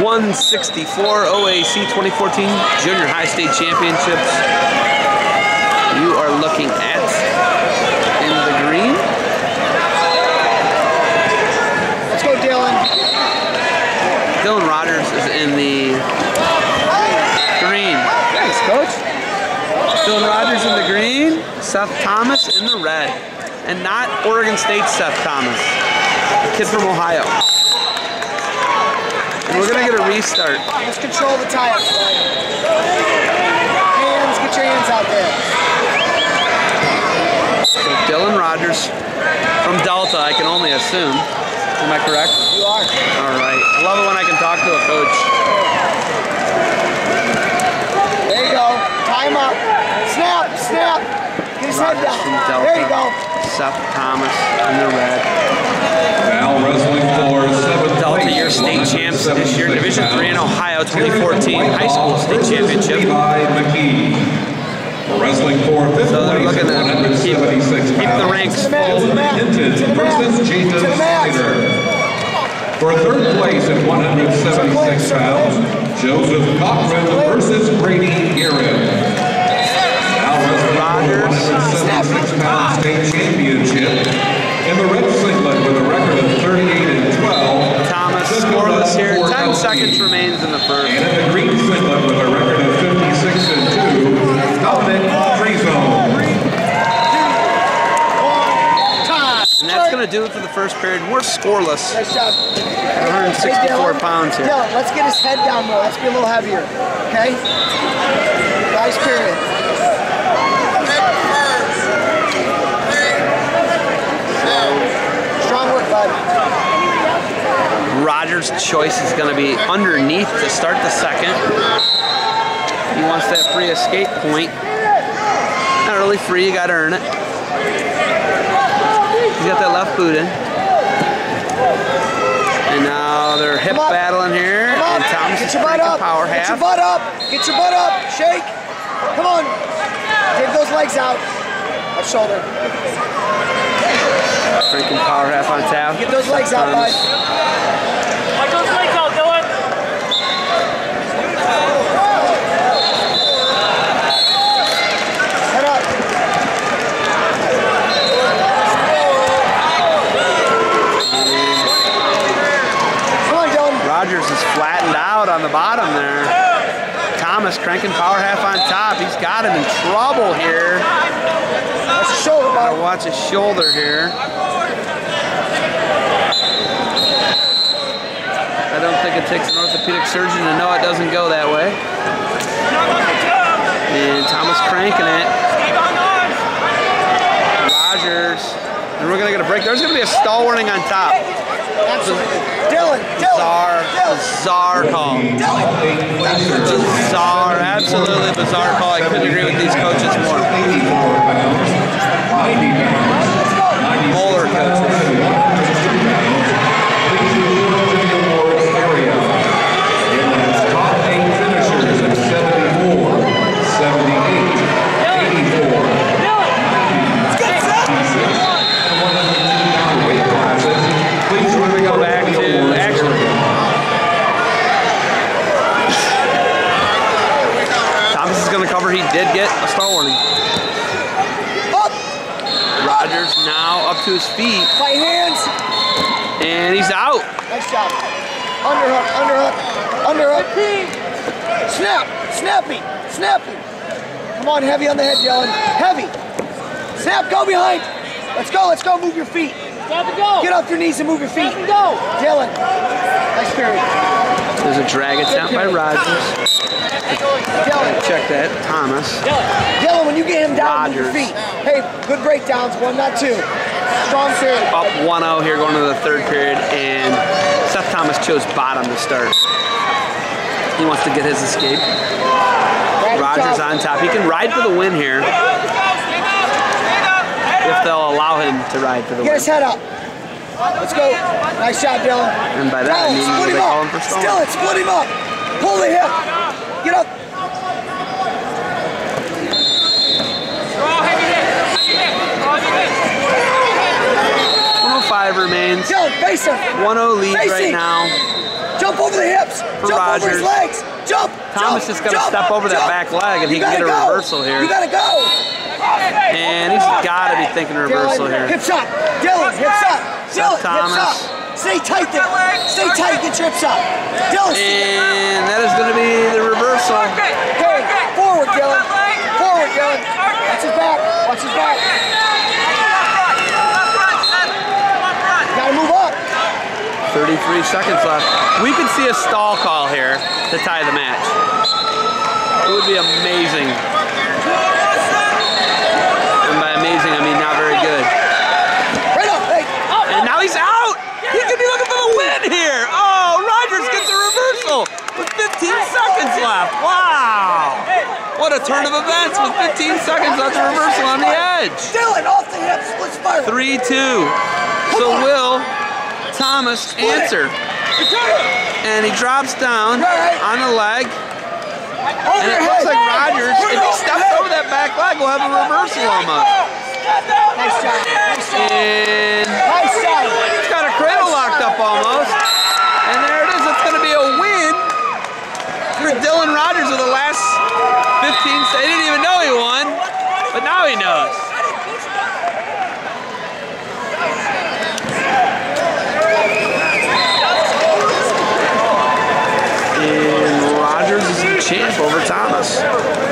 164 OAC 2014 Junior High State Championships. You are looking at in the green. Let's go, Dylan. Dylan Rogers is in the green. Thanks, Coach. Dylan Rogers in the green. Seth Thomas in the red. And not Oregon State Seth Thomas. Kid from Ohio. And we're gonna get a restart. Let's control the tie-ups. Hands, get your hands out there. So Dylan Rogers from Delta, I can only assume. Am I correct? You are. All right. I love it when I can talk to a coach. There you go. Tie him up. Snap, snap. Get his head Rogers from down. Delta. There you go. Seth Thomas in the red. Now wrestling for seventh Delta, place, your state champs this year, Division. 3 in Ohio 2014 high school state championship. Wrestling for fifth So they're looking at to keep, 176 keep the ranks full. the mat, Hinton to the mat, versus Jesus the For third place at 176 pounds, Joseph Cochran versus Brady wrestling for 176 pound state championship in the red singlet with a record of 38 and 12. Thomas Jessica here. 10 seconds remains in the first. And in the green singlet with a record of 56 and 2, Dominic Frizo. Time. And that's going to do it for the first period. We're scoreless. Nice job. 164 Hey, pounds here. Dylan, let's get his head down more. Let's be a little heavier. Okay? Nice period. Strong work, bud. Rogers' choice is going to be underneath to start the second. He wants that free escape point. Not really free, you got to earn it. He's got that left boot in. And now they're hip battling here. Come on. Thomas Get your butt up. power Get your butt up. Get your butt up. Shake. Come on. Take those legs out. Left shoulder. Freaking power half on tap. Get those legs out, bud. Like those legs out, Dylan. Head up. Come on, Dylan. Rogers is flattened out on the bottom there. Thomas cranking power half on top. He's got him in trouble here. That's your shoulder, Gotta watch his shoulder here. I don't think it takes an orthopedic surgeon to know it doesn't go that way. And Thomas cranking it. Rogers. And we're gonna get a break. There's gonna be a stall warning on top. Absolutely. Dylan. Bizarre, Dylan. bizarre call. Dylan. Bizarre, absolutely bizarre call. I couldn't agree with these coaches more. 84 pounds, 90 pounds, Molar coaches. Please report to the awards area. Inland's top eight finishers at 74, 78, 84, 96, and 102 pound weight classes. Please We're gonna go report back the to awards action. area. Thomas is gonna cover. He did get a stall warning. Up. Rogers now up to his feet, Fight hands. and he's out. Nice job. Underhook, underhook, underhook. Snap, snappy, snappy. Come on, heavy on the head, Dylan. Heavy. Snap, go behind. Let's go, let's go. Move your feet. Stop and go. Get off your knees and move your feet. Stop and go. Dylan. Nice period. There's a drag attempt by Rogers. Dylan. Check that. Thomas. Dylan, when you get him down, move your feet. Hey, good breakdowns, one, not two. Strong period. Up 1-0 here going to the third period, and Seth Thomas chose bottom to start. He wants to get his escape. Rogers on top. He can ride for the win here if they'll allow him to ride for the Get win. his head up. Let's go. Nice job, Dylan. And by that, I Dylan, mean, split him up. him for stalling. Still it, split him up. Pull the hip. Get up. Draw heavy hit. Heavy hit. Draw heavy hit. 105 remains. Dylan, face him. 1-0 lead right Facing. now. Jump over the hips. for jump over his Rogers. legs. Jump. Thomas jump, just gotta step over that back leg and he can get a go. reversal here. You gotta go. And he's got to be thinking reversal Dylan, here. hip shot. Dylan, hip shot. Dylan, hip Thomas. shot. Stay tight there. Stay tight. Get your hip shot. Dylan, And that is going to be the reversal. Hey, forward, Dylan. Forward, Dylan. Watch his back. Watch his back. Gotta move up. 33 seconds left. We could see a stall call here to tie the match. It would be amazing. And by amazing, I mean not very good. Right up. Hey. And now he's out! He could be looking for the win here! Oh, Rogers gets a reversal with 15 seconds left. Wow! What a turn of events with 15 seconds left, a reversal on the edge. Dylan, off the hips. Split spiral. 3 2. So will Thomas answer? And he drops down on the leg. And it looks like Rogers, if he steps over that back leg, will have a reversal almost. Nice job. Nice job. And Nice job. he's got a cradle locked up almost. And there it is. It's going to be a win for Dylan Rogers with the last 15 He didn't even know he won, but now he knows. And Rogers is the champ over Thomas.